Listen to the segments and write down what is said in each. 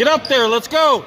Get up there. Let's go.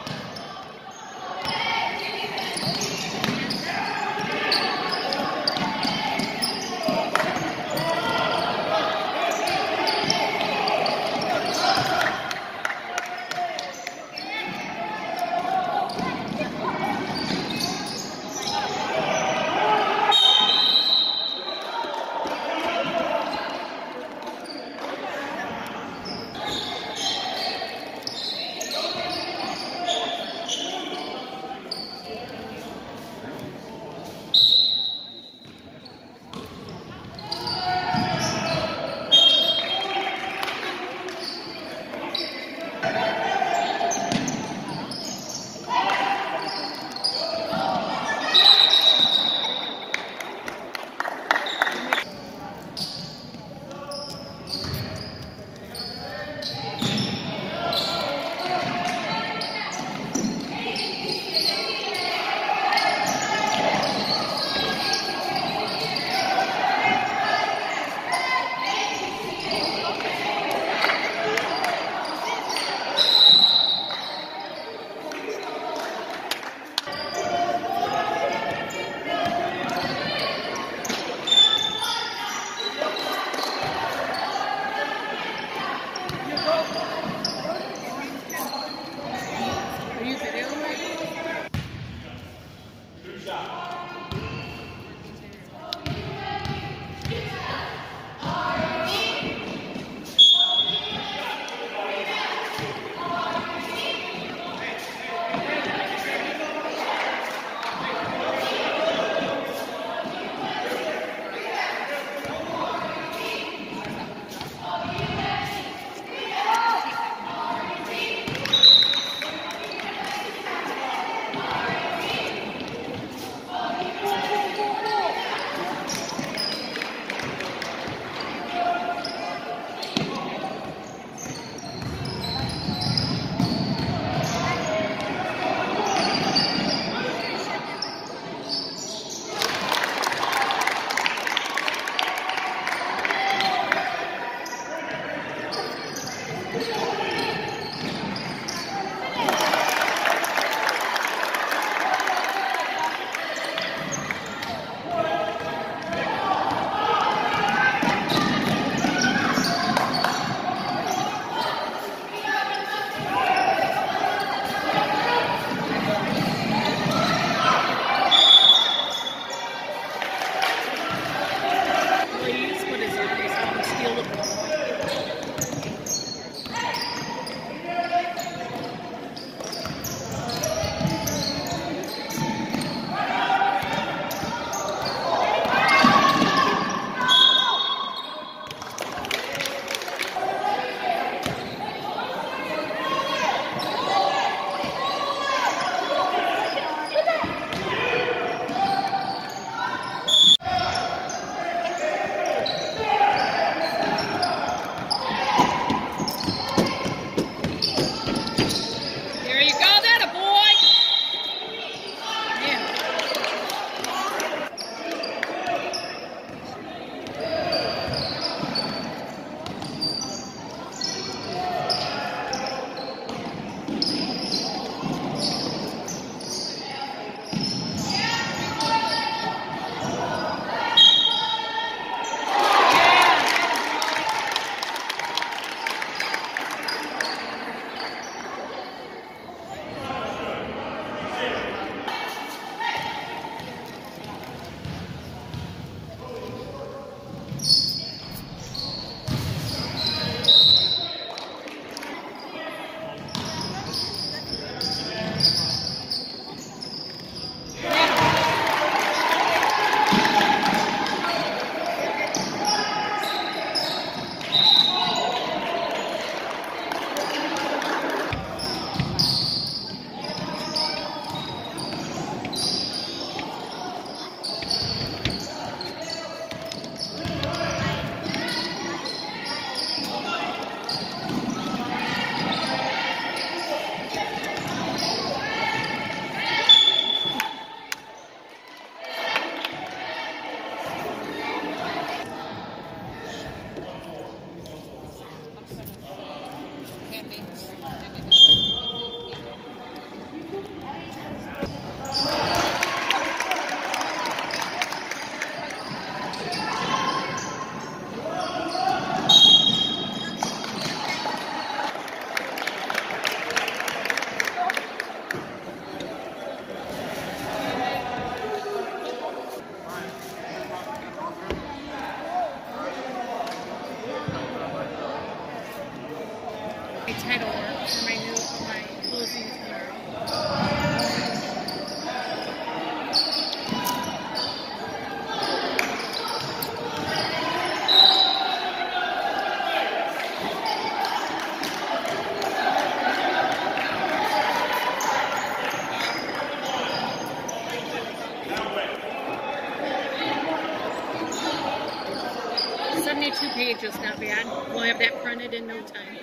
two pages, not bad. We'll have that printed in no time.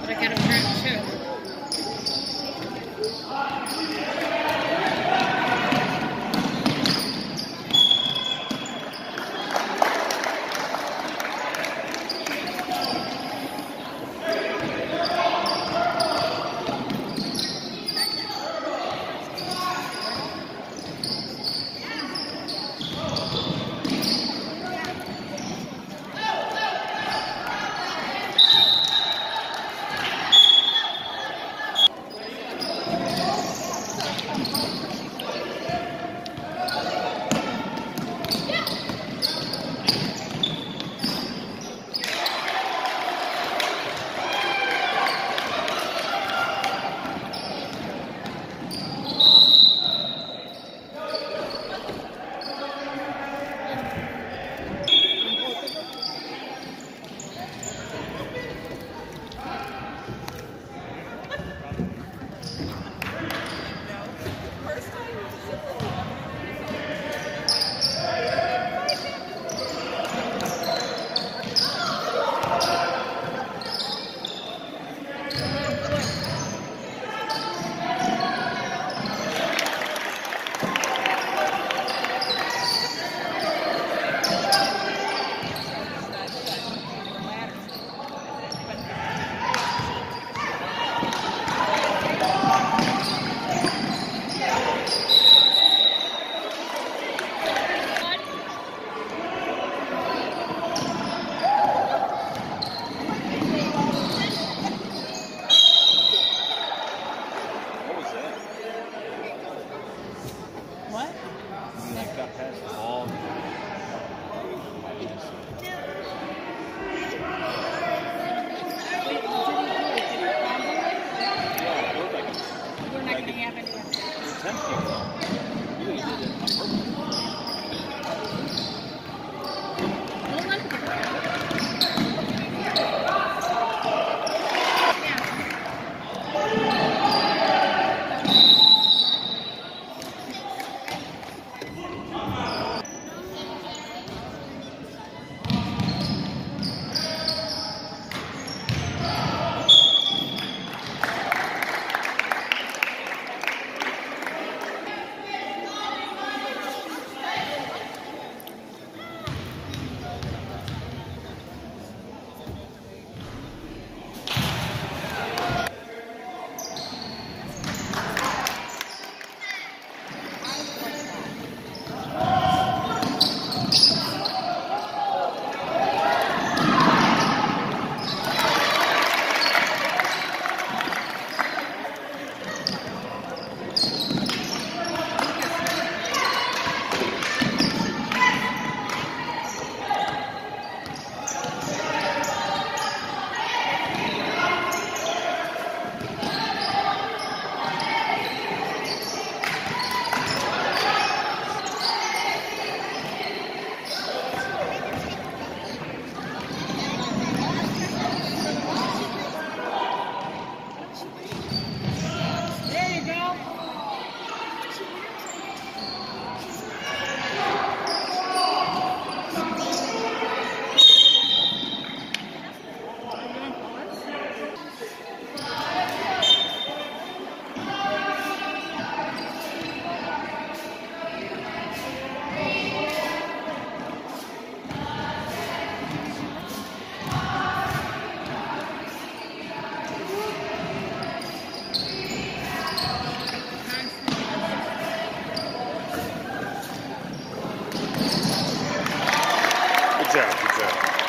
But I got to print two. Gracias.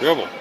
rible。